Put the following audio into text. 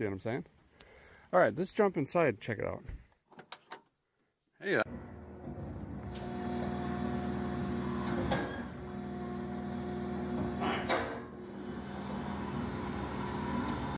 See what I'm saying? All right, let's jump inside. Check it out. Hey. Uh,